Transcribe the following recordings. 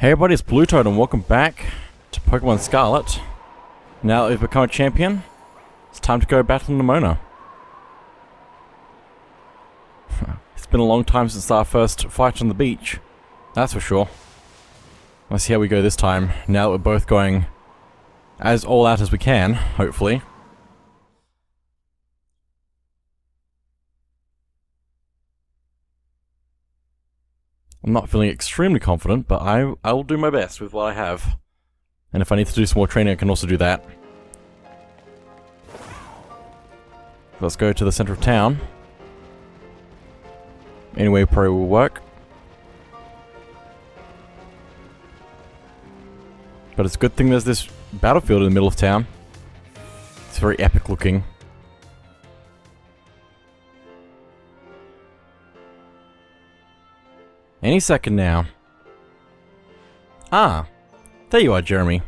Hey everybody, it's Bluetoad and welcome back to Pokemon Scarlet. Now that we've become a champion, it's time to go battle Nemona. it's been a long time since our first fight on the beach, that's for sure. Let's see how we go this time, now that we're both going as all out as we can, hopefully. I'm not feeling extremely confident, but I, I will do my best with what I have. And if I need to do some more training, I can also do that. Let's go to the center of town. Anyway, probably will work. But it's a good thing there's this battlefield in the middle of town. It's very epic looking. Any second now. Ah, there you are, Jeremy.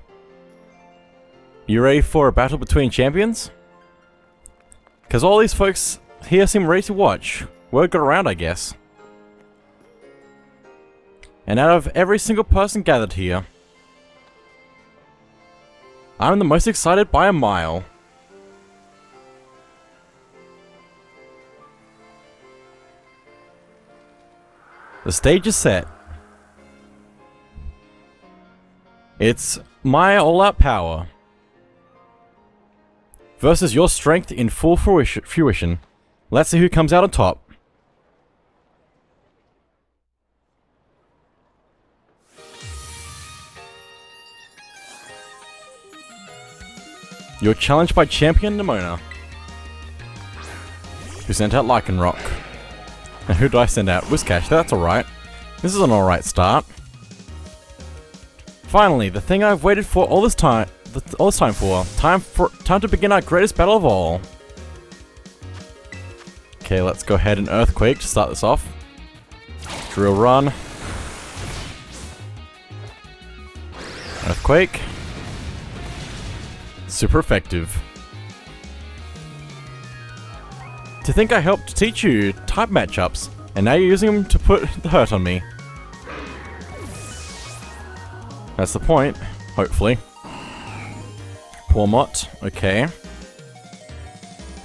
You ready for a battle between champions? Because all these folks here seem ready to watch. Word got around, I guess. And out of every single person gathered here, I'm the most excited by a mile. The stage is set. It's my all-out power versus your strength in full fruition. Let's see who comes out on top. You're challenged by Champion Nemona, who sent out Lycanroc. And who did I send out? Whiscash, that's alright. This is an alright start. Finally, the thing I've waited for all this time all this time for. Time for time to begin our greatest battle of all. Okay, let's go ahead and Earthquake to start this off. Drill run. Earthquake. Super effective. To think I helped teach you type matchups, and now you're using them to put the hurt on me. That's the point, hopefully. Pawmot, okay. I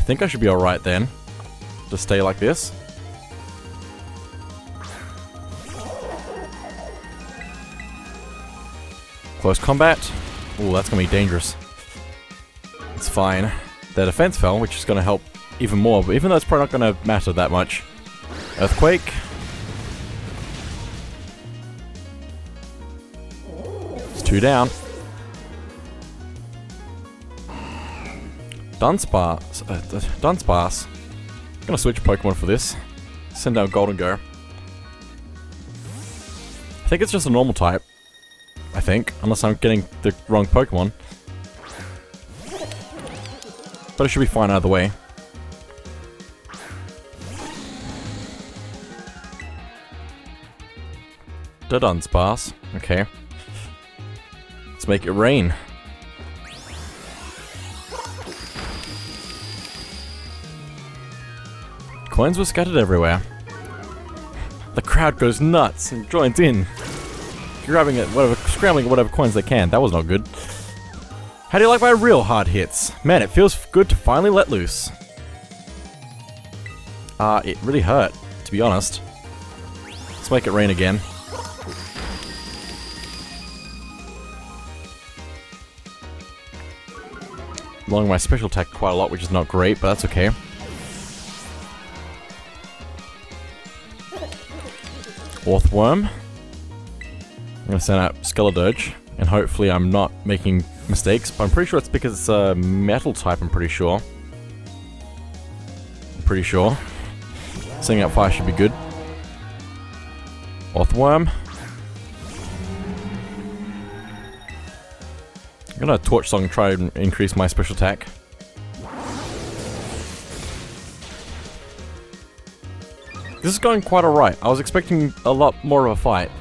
think I should be alright then. To stay like this. Close combat. Ooh, that's gonna be dangerous. It's fine. Their defense fell, which is gonna help even more, but even though it's probably not going to matter that much. Earthquake. It's two down. Dunsparce. Uh, Dunsparce. I'm gonna switch Pokemon for this. Send out Gholdengo. I think it's just a normal type. I think, unless I'm getting the wrong Pokemon. But it should be fine either way. The Dunsparce. Okay. Let's make it rain. Coins were scattered everywhere. The crowd goes nuts and joins in. Grabbing at whatever, scrambling at whatever coins they can. That was not good. How do you like my real hard hits? Man, it feels good to finally let loose. Uh, it really hurt, to be honest. Let's make it rain again. Lowering my special attack quite a lot, which is not great, but that's okay. Orthworm. I'm to send out Skeledirge, and hopefully I'm not making mistakes, but I'm pretty sure it's because it's a metal type, I'm pretty sure. I'm pretty sure. Sending out fire should be good. Orthworm. I'm gonna Torch Song try and increase my special attack. This is going quite alright. I was expecting a lot more of a fight.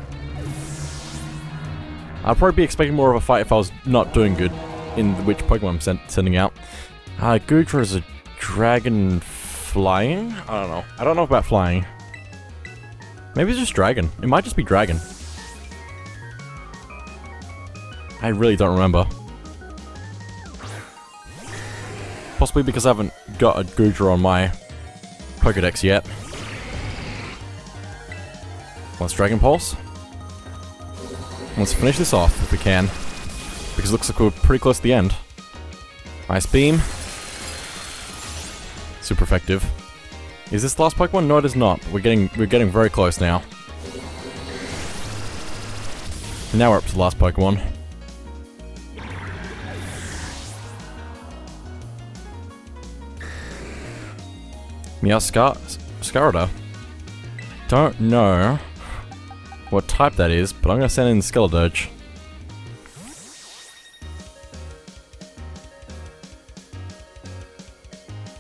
I'd probably be expecting more of a fight if I was not doing good in which Pokemon I'm send sending out. Uh, Goodra is a dragon flying? I don't know. I don't know about flying. Maybe it's just dragon. It might just be dragon. I really don't remember. Possibly because I haven't got a Goodra on my Pokedex yet. Let's Dragon Pulse. Let's finish this off if we can. Because it looks like we're pretty close to the end. Ice Beam. Super effective. Is this the last Pokemon? No, it is not. We're getting we're getting very close now. Now we're up to the last Pokemon. Meowscar Scarada. Don't know what type that is, but I'm gonna send in Skeledirge.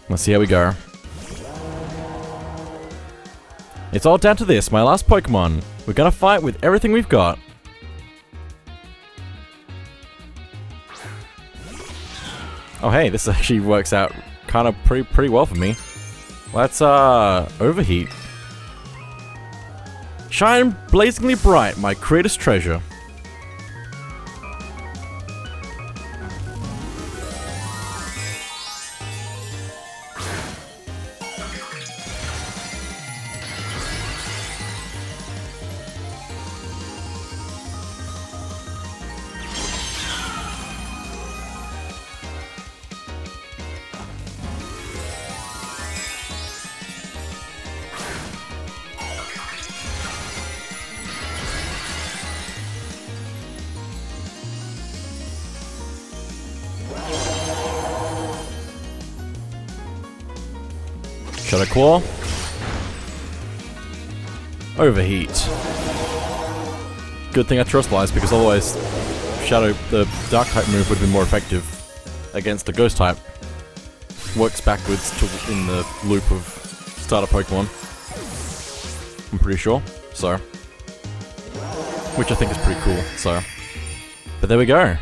Let's see how we go. It's all down to this, my last Pokemon. We're gonna fight with everything we've got. Oh hey, this actually works out kind of pretty pretty well for me. Let's uh overheat. Shine blazingly bright, my greatest treasure. Overheat. Good thing I trust lies because otherwise Shadow, the Dark type move would be more effective against the Ghost type. Works backwards to in the loop of starter Pokemon. I'm pretty sure. So. Which I think is pretty cool, so. But there we go.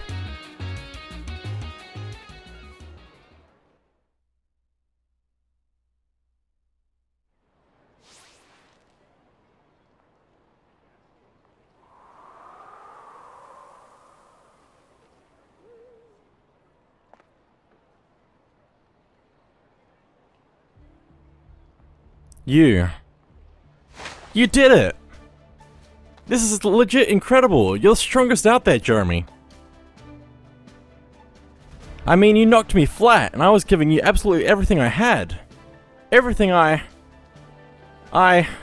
You. You did it! This is legit incredible. You're the strongest out there, Jeremy. I mean, you knocked me flat, and I was giving you absolutely everything I had. Everything I... I...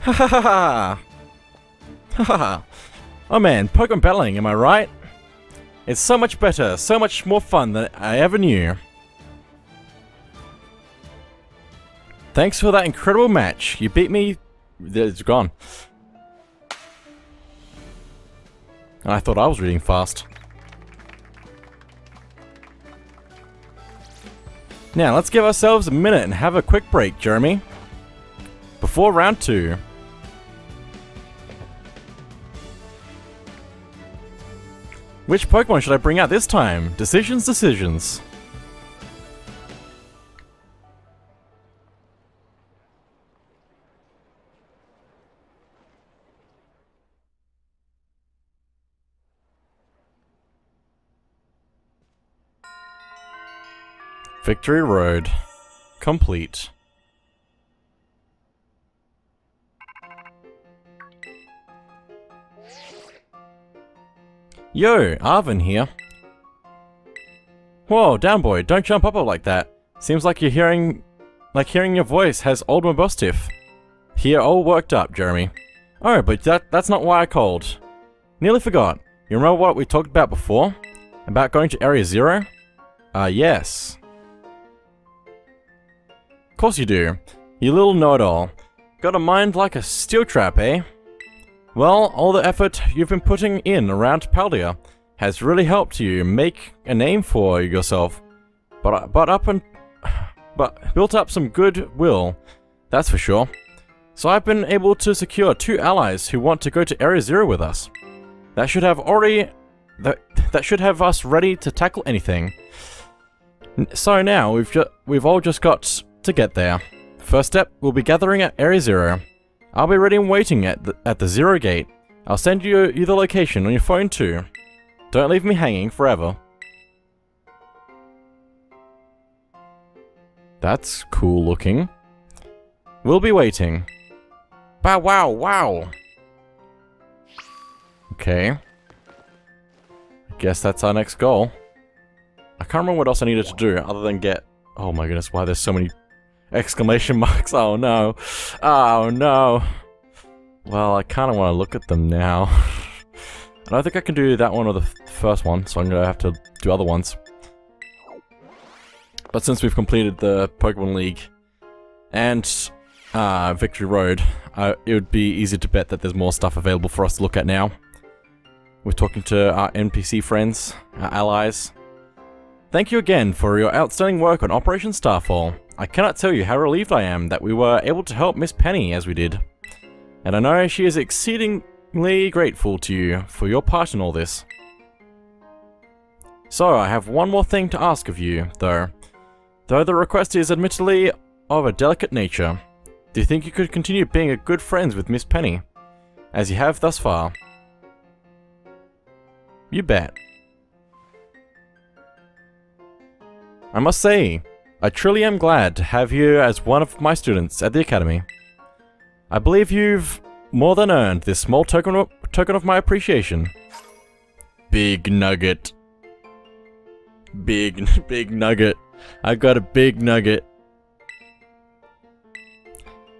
Ha ha ha ha! Ha ha ha! Oh man, Pokemon battling, am I right? It's so much better, so much more fun than I ever knew. Thanks for that incredible match. You beat me... It's gone. I thought I was reading fast. Now, let's give ourselves a minute and have a quick break, Jeremy. Before round two. Which Pokemon should I bring out this time? Decisions, decisions. Victory Road. Complete. Yo, Arven here. Whoa, down boy, don't jump up like that. Seems like you're hearing... Like hearing your voice has old Mabosstiff. Here, all worked up, Jeremy. Oh, but that that's not why I called. Nearly forgot. You remember what we talked about before? About going to Area Zero? Uh, yes course you do. You little know-it-all. Got a mind like a steel trap, eh? Well, all the effort you've been putting in around Paldea has really helped you make a name for yourself. But but up and but built up some goodwill, that's for sure. So I've been able to secure two allies who want to go to Area Zero with us. That should have already that that should have us ready to tackle anything. So now we've just we've all just got to get there. First step, we'll be gathering at Area Zero. I'll be ready and waiting at the, at the Zero Gate. I'll send you, you the location on your phone too. Don't leave me hanging forever. That's cool looking. We'll be waiting. Bow wow wow! Okay. I guess that's our next goal. I can't remember what else I needed to do other than get... Oh my goodness, why there's so many exclamation marks. Oh no. Oh no. Well, I kind of want to look at them now. I don't think I can do that one or the first one, so I'm going to have to do other ones. But since we've completed the Pokemon League and uh, Victory Road, uh, it would be easy to bet that there's more stuff available for us to look at now. We're talking to our NPC friends, our allies. Thank you again for your outstanding work on Operation Starfall. I cannot tell you how relieved I am that we were able to help Miss Penny as we did. And I know she is exceedingly grateful to you for your part in all this. So, I have one more thing to ask of you, though. Though the request is admittedly of a delicate nature, do you think you could continue being a good friends with Miss Penny, as you have thus far? You bet. I must say, I truly am glad to have you as one of my students at the Academy. I believe you've more than earned this small token of, token of my appreciation. Big nugget. Big, big nugget. I've got a big nugget.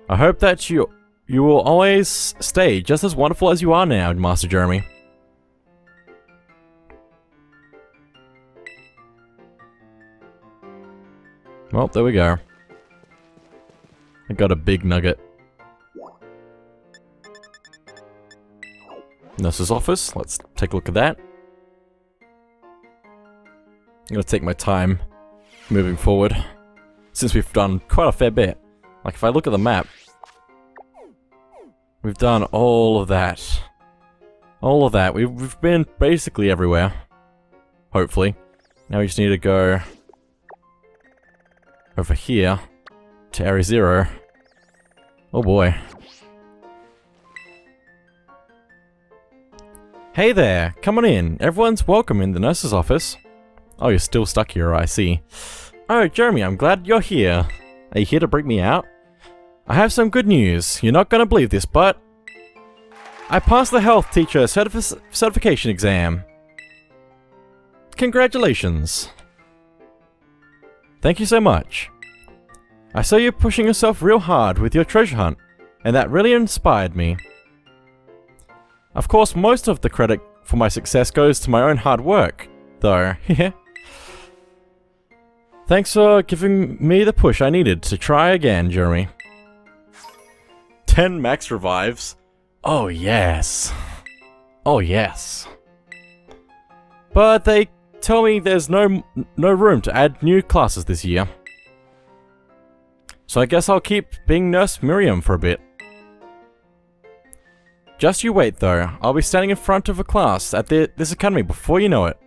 I hope that you you will always stay just as wonderful as you are now, Master Jeremy. Well, there we go. I got a big nugget. Nurse's office, let's take a look at that. I'm gonna take my time moving forward, since we've done quite a fair bit. Like, if I look at the map, we've done all of that. All of that. We've, we've been basically everywhere. Hopefully. Now we just need to go over here to Area Zero. Oh boy. Hey there, come on in. Everyone's welcome in the nurse's office. Oh, you're still stuck here, I see. Oh, Jeremy, I'm glad you're here. Are you here to break me out? I have some good news. You're not gonna believe this, but... I passed the health teacher certifi certification exam. Congratulations. Thank you so much. I saw you pushing yourself real hard with your treasure hunt, and that really inspired me. Of course, most of the credit for my success goes to my own hard work, though. Thanks for giving me the push I needed to try again, Jeremy. 10 max revives? Oh yes. Oh yes. But they tell me there's no no room to add new classes this year. So I guess I'll keep being Nurse Miriam for a bit. Just you wait though, I'll be standing in front of a class at the, this academy before you know it.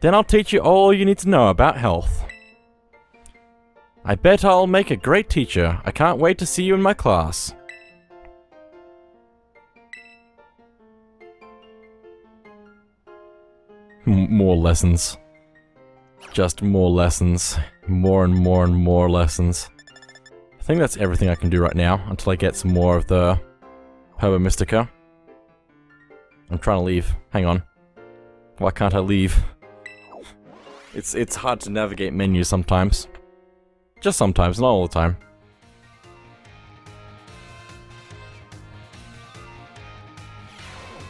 Then I'll teach you all you need to know about health. I bet I'll make a great teacher. I can't wait to see you in my class. More lessons. Just more lessons. More and more and more lessons. I think that's everything I can do right now until I get some more of the Herba Mystica. I'm trying to leave. Hang on. Why can't I leave? It's it's hard to navigate menus sometimes. Just sometimes, not all the time.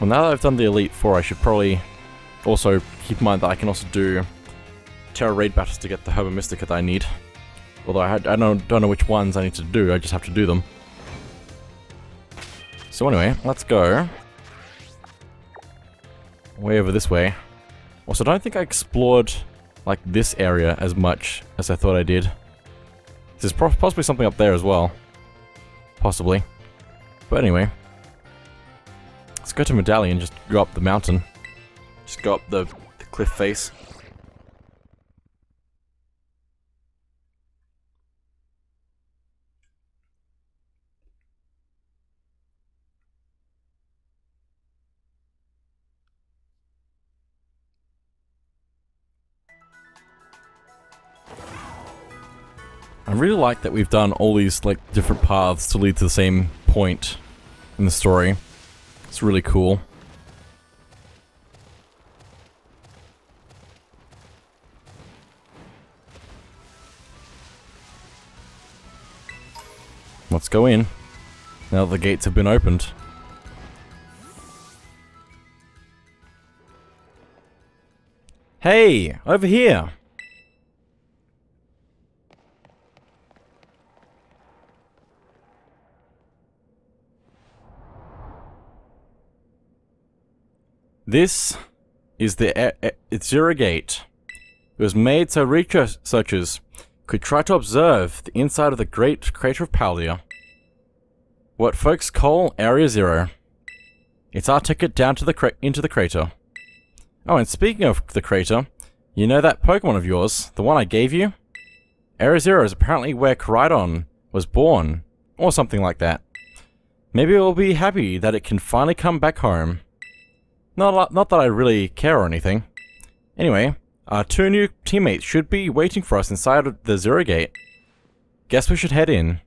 Well, now that I've done the Elite Four, I should probably also keep in mind that I can also do Tera Raid battles to get the Herba Mystica that I need. Although I, I don't, don't know which ones I need to do, I just have to do them. So anyway, let's go. Way over this way. Also, I don't think I explored like this area as much as I thought I did. There's possibly something up there as well. Possibly. But anyway. Let's go to Medallion, just go up the mountain. Just go up the, the cliff face. I really like that we've done all these like different paths to lead to the same point in the story. It's really cool. Let's go in. Now the gates have been opened. Hey, over here. This is the Zero Gate. It was made so researchers could try to observe the inside of the great crater of Paldea. What folks call Area Zero. It's our ticket down to the into the crater. Oh, and speaking of the crater, you know that Pokemon of yours, the one I gave you? Area Zero is apparently where Koraidon was born, or something like that. Maybe we'll be happy that it can finally come back home. Not, not that I really care or anything. Anyway, our two new teammates should be waiting for us inside of the Zero Gate. Guess we should head in.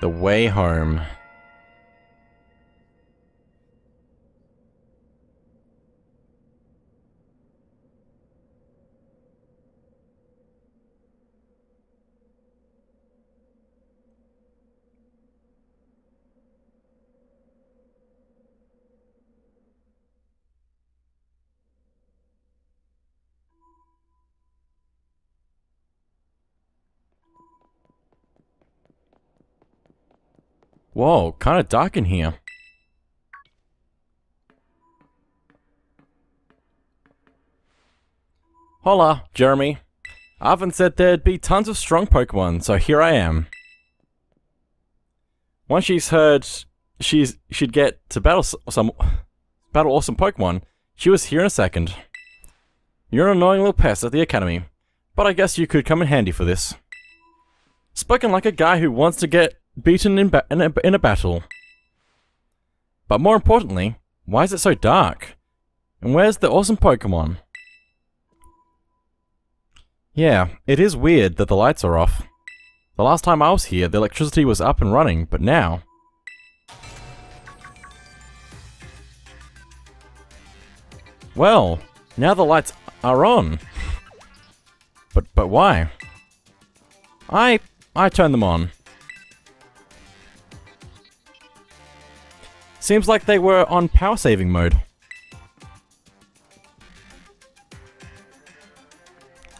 The way home. Whoa, kind of dark in here. Hola, Jeremy. Arven said there'd be tons of strong Pokemon, so here I am. Once she's heard she's she'd get to battle some battle awesome Pokemon, she was here in a second. You're an annoying little pest at the academy, but I guess you could come in handy for this. Spoken like a guy who wants to get beaten in, in, a, in a battle. But more importantly, why is it so dark? And where's the awesome Pokemon? Yeah, it is weird that the lights are off. The last time I was here, the electricity was up and running, but now... Well, now the lights are on. But, but why? I, I turned them on. Seems like they were on power saving mode.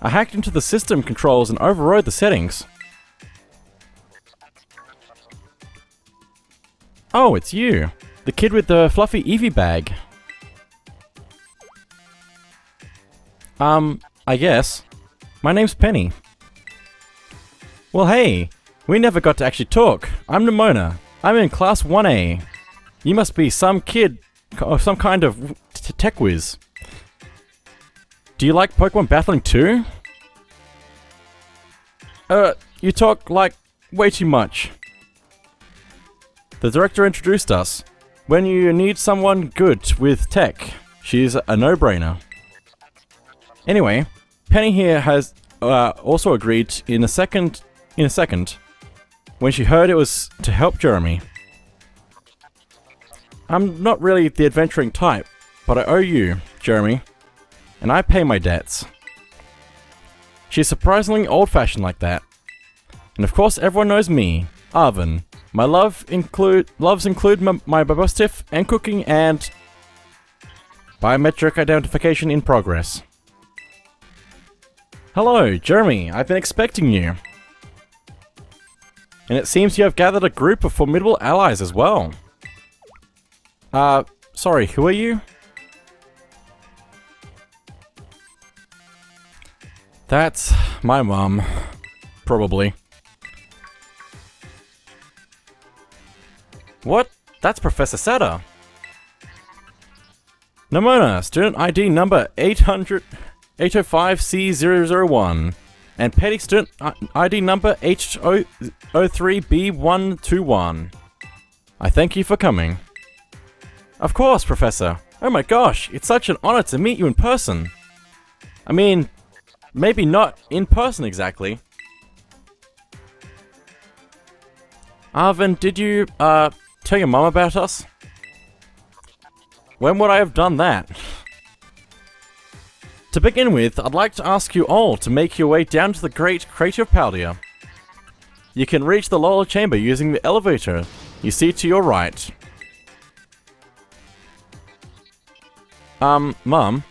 I hacked into the system controls and overrode the settings. Oh, it's you. The kid with the fluffy Eevee bag. Um, I guess. My name's Penny. Well, hey, we never got to actually talk. I'm Nemona. I'm in Class 1A. You must be some kid, or some kind of tech whiz. Do you like Pokemon battling too? Uh, you talk like way too much. The director introduced us. When you need someone good with tech, she's a no-brainer. Anyway, Penny here has uh, also agreed in a second in a second when she heard it was to help Jeremy. I'm not really the adventuring type, but I owe you, Jeremy, and I pay my debts. She's surprisingly old-fashioned like that. And of course everyone knows me, Arven. My love include loves include my, my and cooking and biometric identification in progress. Hello, Jeremy. I've been expecting you. And it seems you have gathered a group of formidable allies as well. Uh, sorry, who are you? That's my mom. Probably. What? That's Professor Sada. Nemona, student ID number 800 805C001. And Penny student ID number H03B121. I thank you for coming. Of course, Professor. Oh my gosh, it's such an honor to meet you in person. I mean, Maybe not in person exactly. Arven, did you, uh, tell your mum about us? When would I have done that? To begin with, I'd like to ask you all to make your way down to the Great Crater of Paldea. You can reach the lower chamber using the elevator you see to your right. Um, Mum?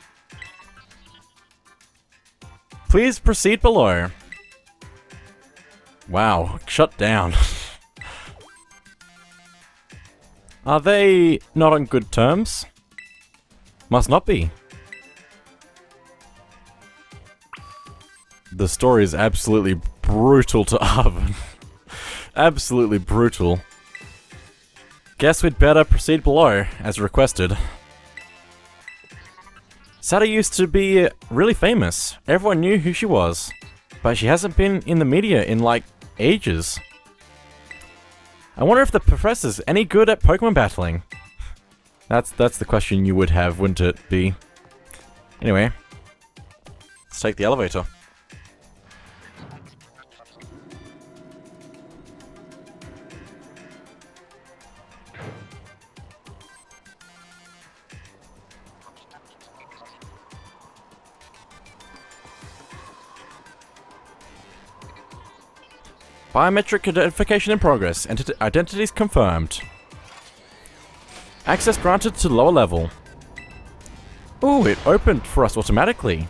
Please proceed below. Wow, shut down. Are they not on good terms? Must not be. The story is absolutely brutal to Arven. absolutely brutal. Guess we'd better proceed below, as requested. Sada used to be really famous. Everyone knew who she was. But she hasn't been in the media in like ages. I wonder if the professor's any good at Pokemon battling. That's that's the question you would have, wouldn't it be? Anyway, let's take the elevator. Biometric identification in progress. Entity identities confirmed. Access granted to lower level. Ooh, it opened for us automatically.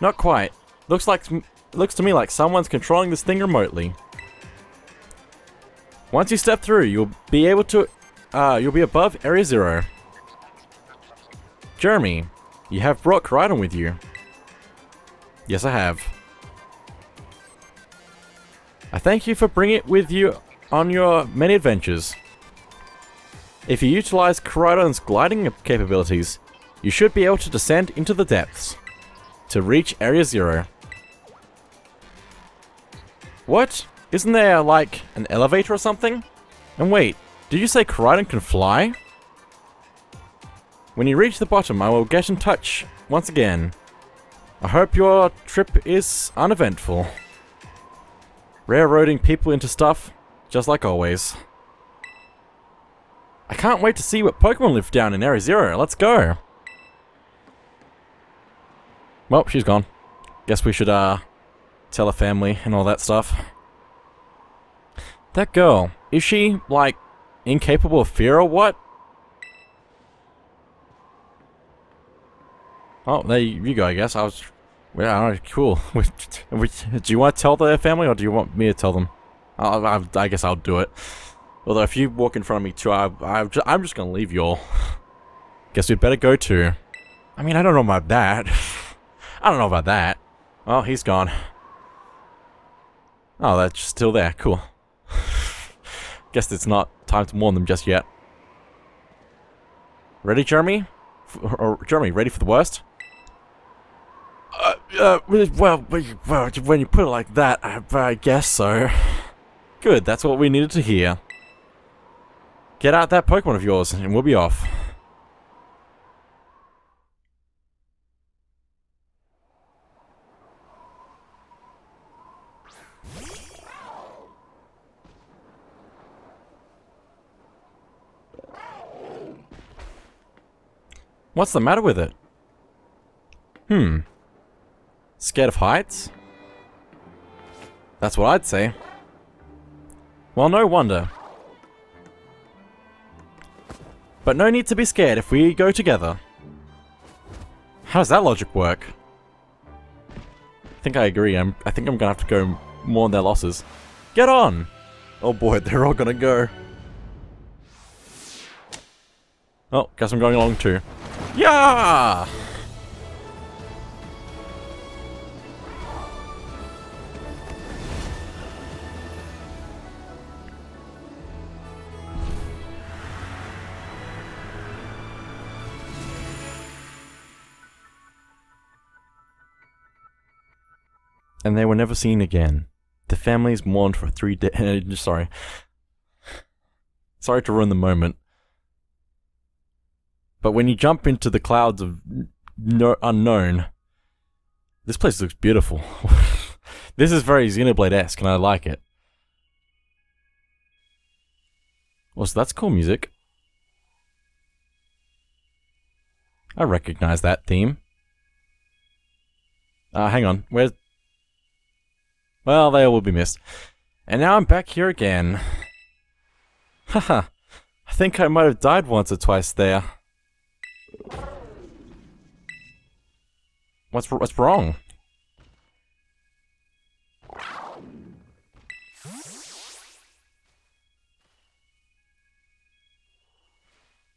Not quite. Looks like looks to me like someone's controlling this thing remotely. Once you step through, you'll be able to uh, you'll be above Area Zero. Jeremy, you have brought Koraidon with you. Yes, I have. I thank you for bringing it with you on your many adventures. If you utilize Koraidon's gliding capabilities, you should be able to descend into the depths to reach Area Zero. What? Isn't there, like, an elevator or something? And wait, did you say Koraidon can fly? When you reach the bottom, I will get in touch once again. I hope your trip is uneventful. Railroading people into stuff, just like always. I can't wait to see what Pokemon live down in Area Zero. Let's go. Well, she's gone. Guess we should, uh, tell her family and all that stuff. That girl, is she, like, incapable of fear or what? Oh, there you go, I guess. I was well, alright, cool. do you want to tell the family, or do you want me to tell them? I I guess I'll do it. Although, if you walk in front of me too, I, I, I'm just gonna leave you all. Guess we'd better go to... I mean, I don't know about that. I don't know about that. Oh, he's gone. Oh, that's still there. Cool. Guess it's not time to warn them just yet. Ready, Jeremy? F or, Jeremy, ready for the worst? Uh, uh, well, well, when you put it like that, I, I guess so. Good, that's what we needed to hear. Get out that Pokemon of yours, and we'll be off. What's the matter with it? Hmm. Scared of heights? That's what I'd say. Well, no wonder. But no need to be scared if we go together. How does that logic work? I think I agree. I'm, I think I'm gonna have to go mourn their losses. Get on! Oh boy, they're all gonna go. Oh, guess I'm going along too. Yeah! And they were never seen again. The families mourned for three days. sorry. Sorry to ruin the moment. But when you jump into the clouds of no unknown, This place looks beautiful. this is very Xenoblade-esque, and I like it. Well, so that's cool music. I recognize that theme. Uh, hang on. Where's... Well, they will be missed. And now I'm back here again. Haha. I think I might have died once or twice there. What's what's wrong?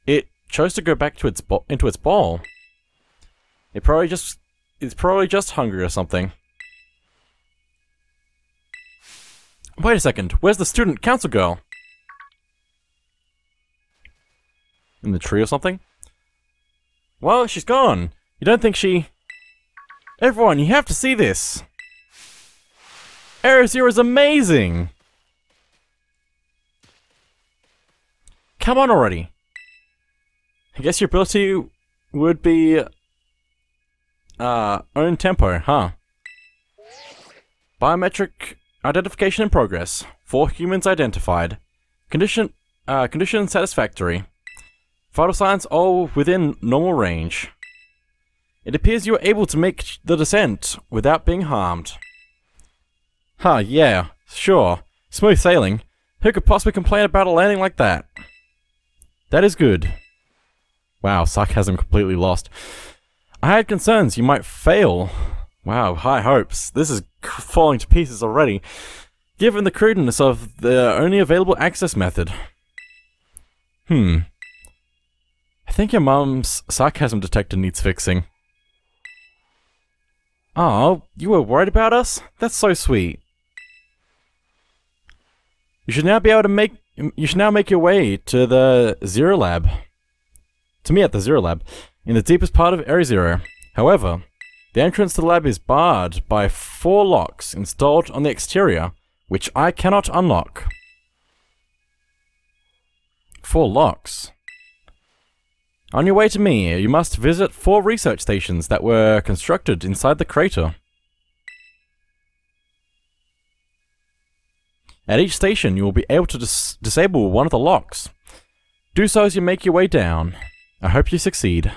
It chose to go back to its into its ball. It probably just it's probably just hungry or something. Wait a second, where's the student council girl? In the tree or something? Well, she's gone. You don't think she... Everyone, you have to see this! Zero is amazing! Come on already! I guess your ability would be... Uh, own tempo, huh? Biometric identification in progress. Four humans identified. Condition, uh, condition satisfactory. Vital signs all within normal range. It appears you are able to make the descent without being harmed. Huh, yeah, sure. Smooth sailing. Who could possibly complain about a landing like that? That is good. Wow, sarcasm completely lost. I had concerns you might fail. Wow, high hopes. This is falling to pieces already. Given the crudeness of the only available access method. Hmm. I think your mum's sarcasm detector needs fixing. Oh, you were worried about us? That's so sweet. You should now be able to make- you should now make your way to the Zero Lab. To me at the Zero Lab, in the deepest part of Area Zero. However, the entrance to the lab is barred by four locks installed on the exterior, which I cannot unlock. Four locks? On your way to me, you must visit four research stations that were constructed inside the crater. At each station, you will be able to dis disable one of the locks. Do so as you make your way down. I hope you succeed.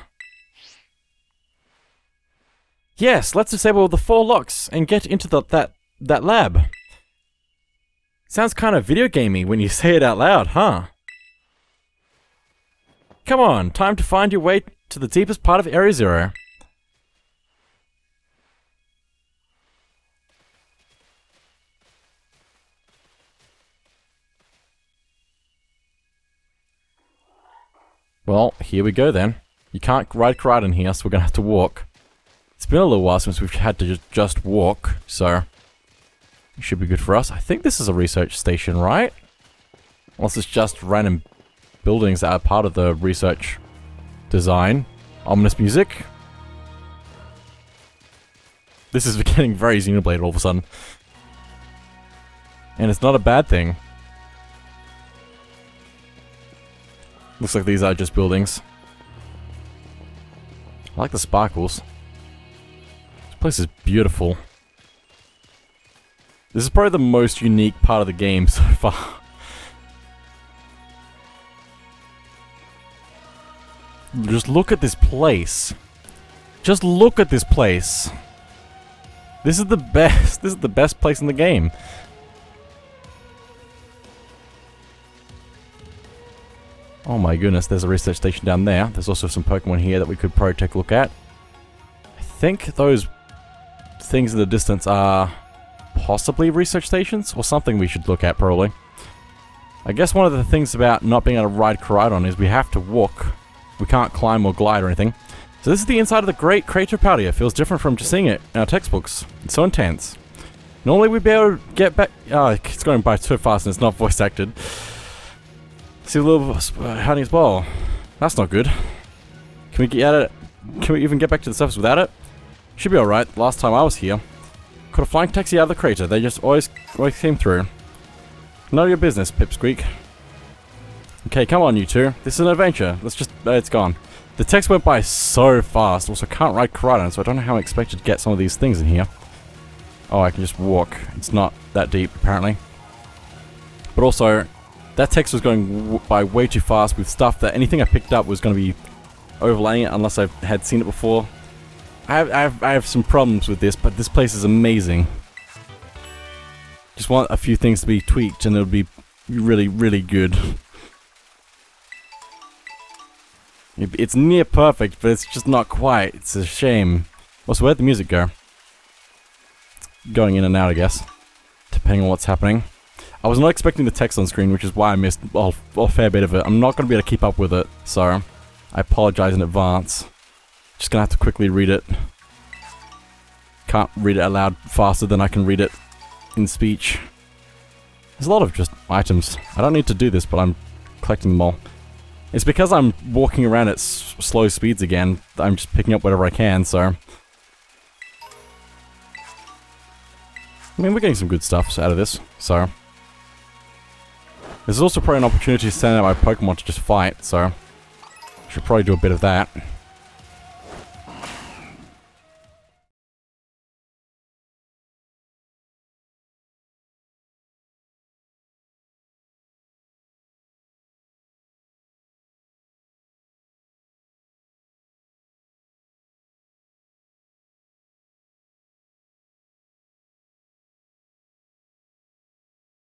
Yes, let's disable the four locks and get into the, that, that lab. Sounds kind of video gamey when you say it out loud, huh? Come on, time to find your way to the deepest part of Area Zero. Well, here we go then. You can't ride Koraidon in here, so we're gonna have to walk. It's been a little while since we've had to just walk, so... It should be good for us. I think this is a research station, right? Unless it's just random buildings that are part of the research design. Ominous music. This is getting very Xenoblade all of a sudden. And it's not a bad thing. Looks like these are just buildings. I like the sparkles. This place is beautiful. This is probably the most unique part of the game so far. Just look at this place. Just look at this place. This is the best. This is the best place in the game. Oh my goodness, there's a research station down there. There's also some Pokemon here that we could probably take a look at. I think those things in the distance are possibly research stations, or something we should look at probably. I guess one of the things about not being able to ride Koraidon is we have to walk. We can't climb or glide or anything. So this is the inside of the Great Crater Powder. It feels different from just seeing it in our textbooks. It's so intense. Normally we'd be able to get back... Oh, it's going by too fast and it's not voice acted. See a little uh, hiding ball. That's not good. Can we get at it? Can we even get back to the surface without it? Should be alright. Last time I was here. Caught a flying taxi out of the crater. They just always, always came through. Of your business, Pipsqueak. Okay, come on, you two. This is an adventure. Let's just... Uh, it's gone. The text went by so fast. Also, can't ride Koraidon, so I don't know how I'm expected to get some of these things in here. Oh, I can just walk. It's not that deep, apparently. But also, that text was going by way too fast with stuff that anything I picked up was going to be overlaying it unless I had seen it before. I have, I have, I have some problems with this, but this place is amazing. Just want a few things to be tweaked and it would be really, really good. It's near perfect, but it's just not quite. It's a shame. Also, where'd the music go? Going in and out, I guess. Depending on what's happening. I was not expecting the text on screen, which is why I missed a fair bit of it. I'm not going to be able to keep up with it, so I apologize in advance. Just to have to quickly read it. Can't read it aloud faster than I can read it in speech. There's a lot of just items. I don't need to do this, but I'm collecting them all. It's because I'm walking around at slow speeds again, I'm just picking up whatever I can, so... I mean, we're getting some good stuff out of this, so... This is also probably an opportunity to send out my Pokemon to just fight, so... Should probably do a bit of that.